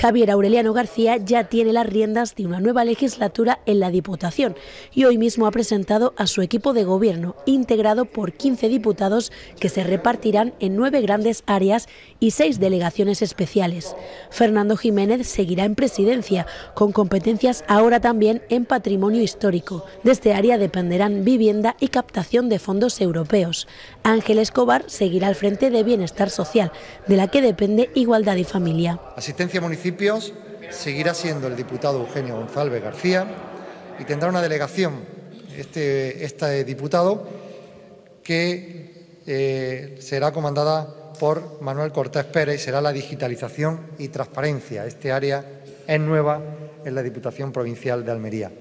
Javier Aureliano García ya tiene las riendas de una nueva legislatura en la Diputación y hoy mismo ha presentado a su equipo de gobierno, integrado por 15 diputados que se repartirán en nueve grandes áreas y seis delegaciones especiales. Fernando Jiménez seguirá en presidencia, con competencias ahora también en patrimonio histórico. De este área dependerán vivienda y captación de fondos europeos. Ángel Escobar seguirá al frente de Bienestar Social, de la que depende Igualdad y Familia. Asistencia a seguirá siendo el diputado Eugenio González García y tendrá una delegación, este, este diputado, que eh, será comandada por Manuel Cortés Pérez y será la digitalización y transparencia. Este área es nueva en la Diputación Provincial de Almería.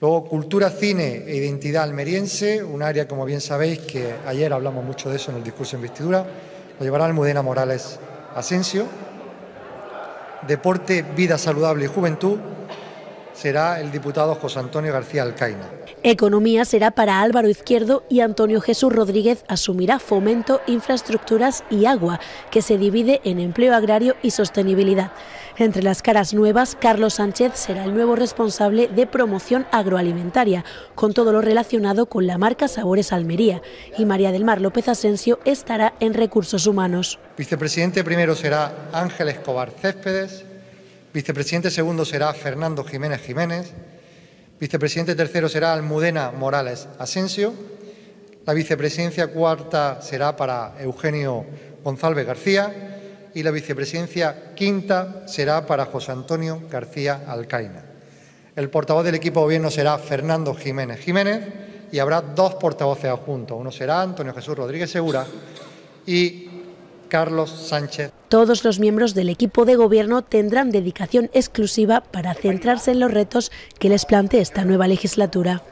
Luego, cultura, cine e identidad almeriense, un área, como bien sabéis, que ayer hablamos mucho de eso en el discurso de investidura, lo llevará Almudena Morales Asensio. Deporte, vida saludable y juventud, será el diputado José Antonio García Alcaina. Economía será para Álvaro Izquierdo y Antonio Jesús Rodríguez asumirá fomento, infraestructuras y agua, que se divide en empleo agrario y sostenibilidad. Entre las caras nuevas, Carlos Sánchez será el nuevo responsable de promoción agroalimentaria, con todo lo relacionado con la marca Sabores Almería, y María del Mar López Asensio estará en recursos humanos. Vicepresidente primero será Ángel Escobar Céspedes, vicepresidente segundo será Fernando Jiménez Jiménez, Vicepresidente tercero será Almudena Morales Asensio. La vicepresidencia cuarta será para Eugenio González García y la vicepresidencia quinta será para José Antonio García Alcaina. El portavoz del equipo de gobierno será Fernando Jiménez Jiménez y habrá dos portavoces adjuntos. Uno será Antonio Jesús Rodríguez Segura y Carlos Sánchez. Todos los miembros del equipo de gobierno tendrán dedicación exclusiva para centrarse en los retos que les plantee esta nueva legislatura.